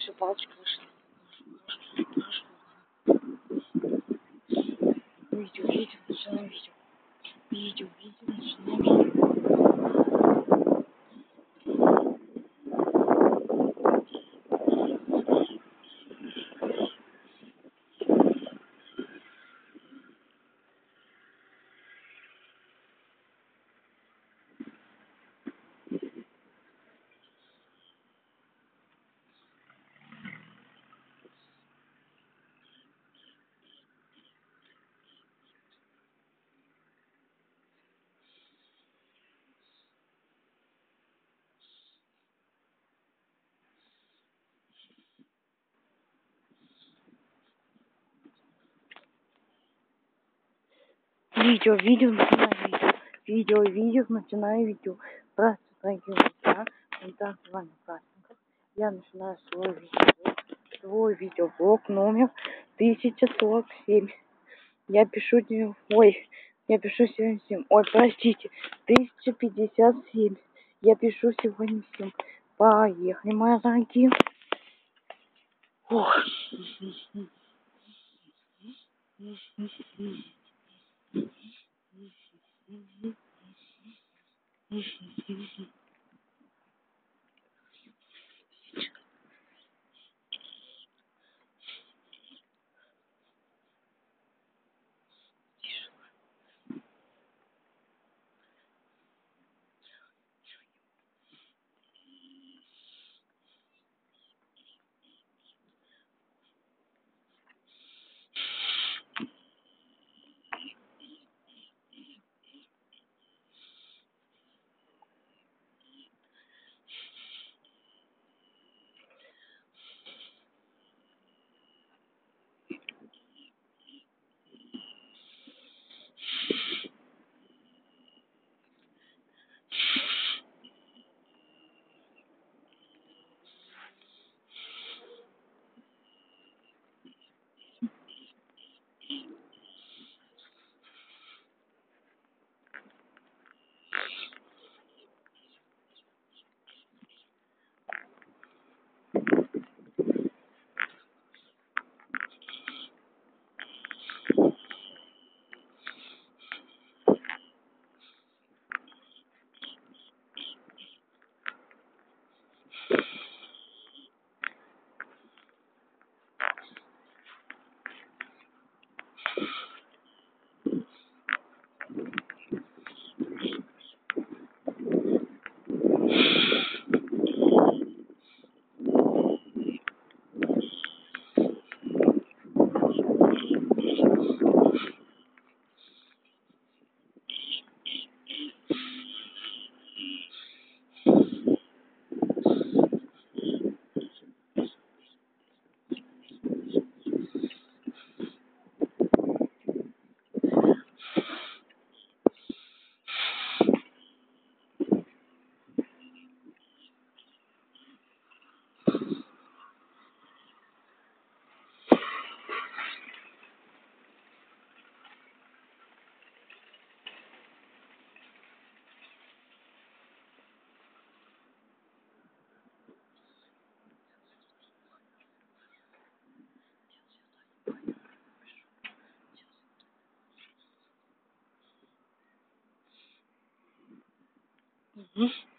Все, палочка вышла. Видео, видео, начинаем видео. Видео, видео, начинаем видео. Видео, видео, начинаю видео. Видео, видео, начинаю видео. Здравствуйте, дорогие друзья. Итак, с вами Кастинг. Я начинаю свой видеоблог. Свой видеоблог номер 1047. Я пишу... Ой, я пишу сегодня всем. Ой, простите. 1057. Я пишу сегодня всем. Поехали, мои дорогие. Ох. Mm-hmm. Hum?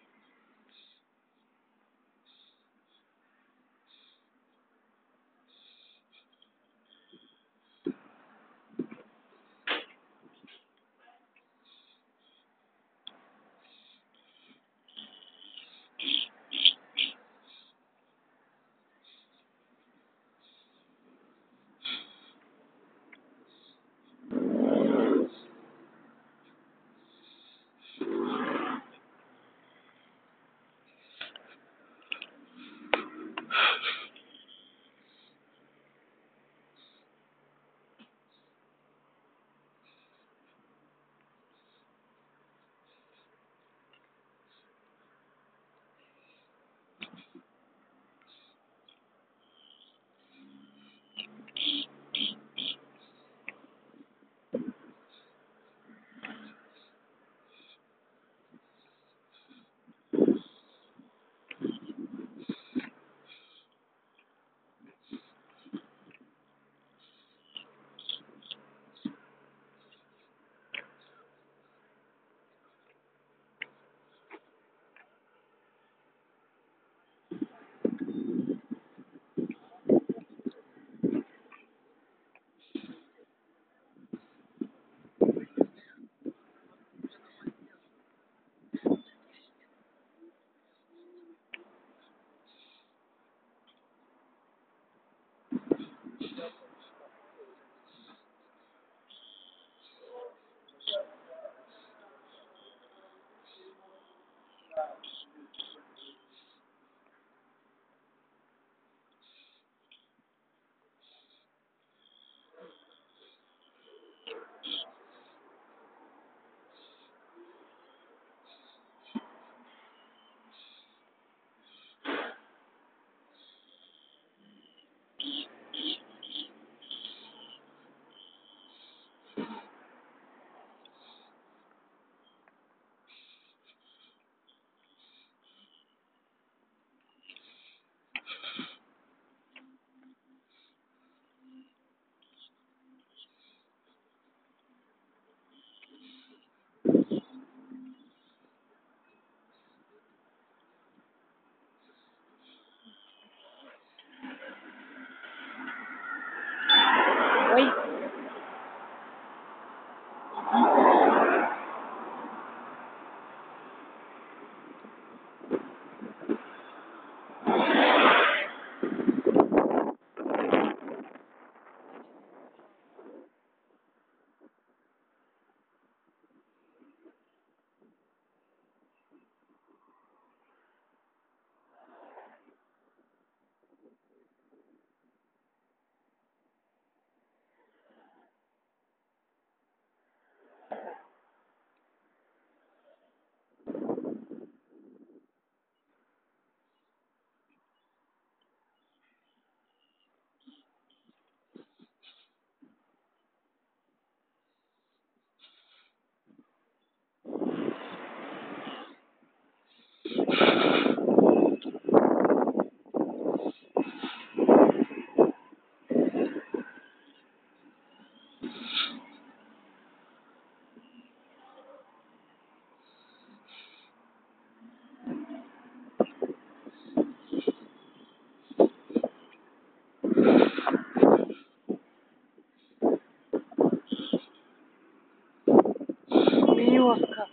Loka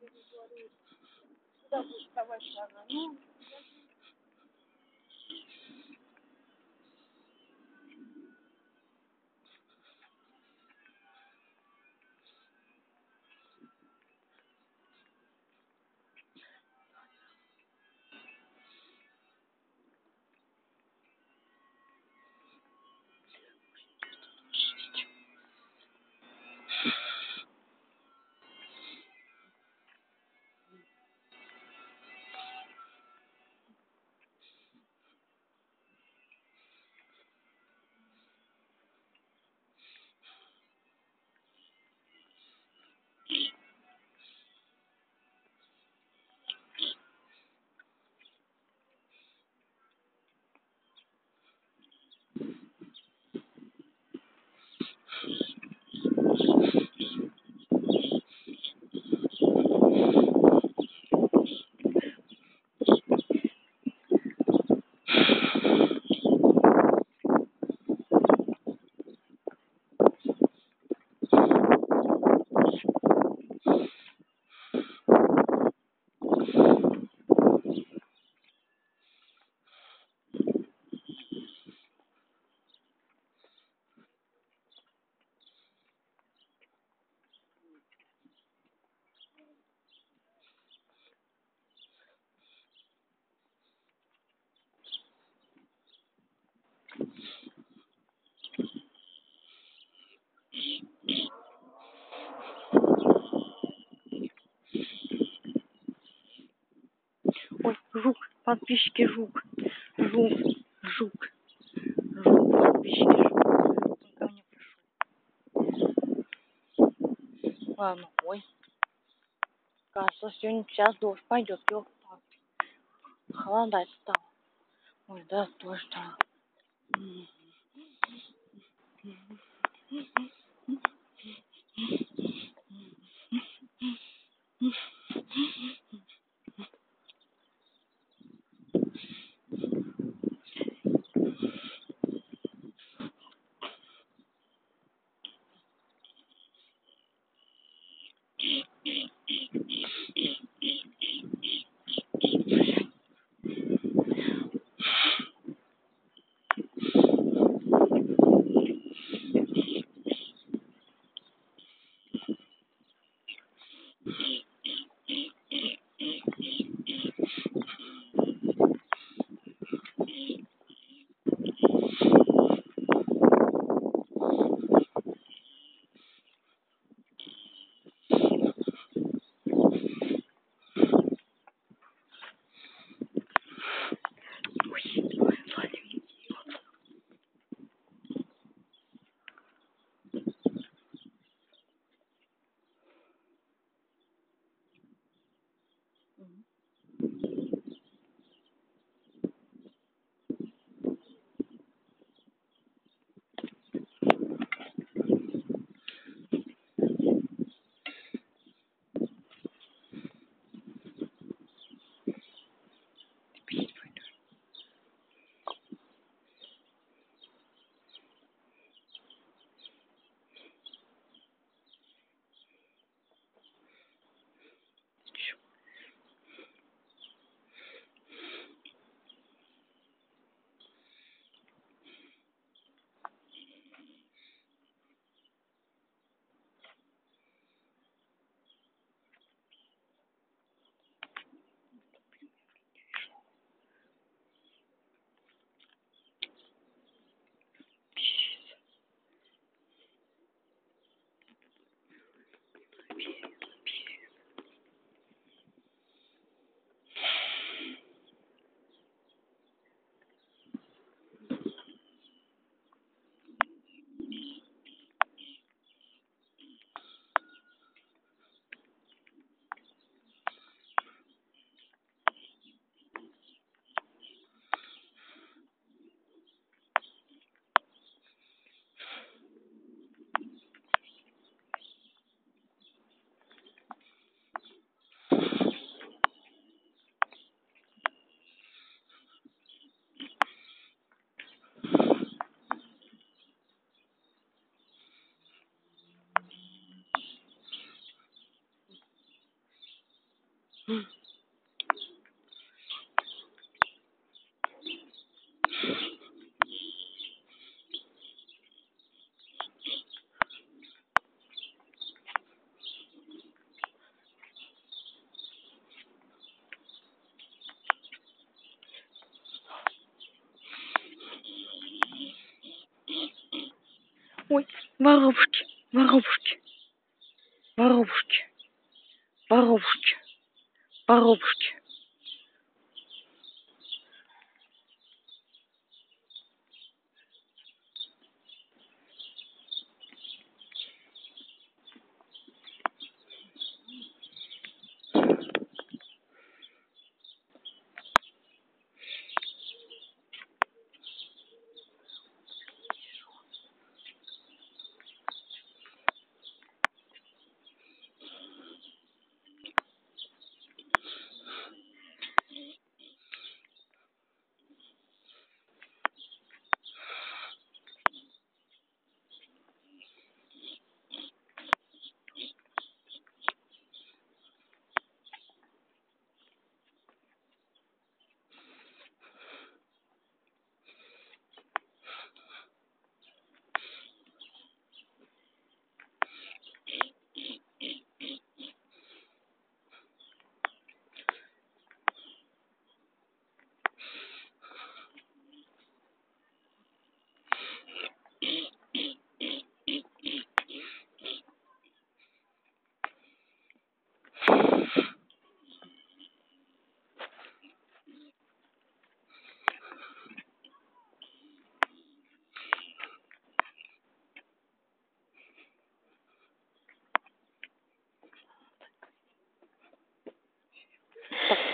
Мгм. березка. Ой, жук, подписчики жук. Жук, жук. Жук, подписчики жук. Он. Ладно, ой. Кажется, сегодня сейчас дождь пойдет. ёлки Холодать стало. Ой, да, точно. М. mm Ой, воробушки, воробушки, воробушки, воробушки,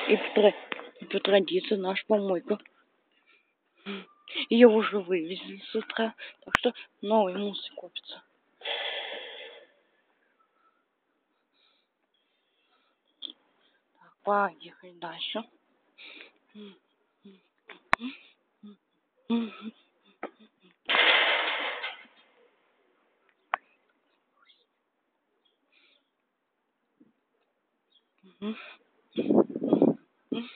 И по, по традиции наш помойка. Ее уже вывезли с утра, так что новый мусор копится. Так, поехали дальше. Mm-hmm. Mm-hmm.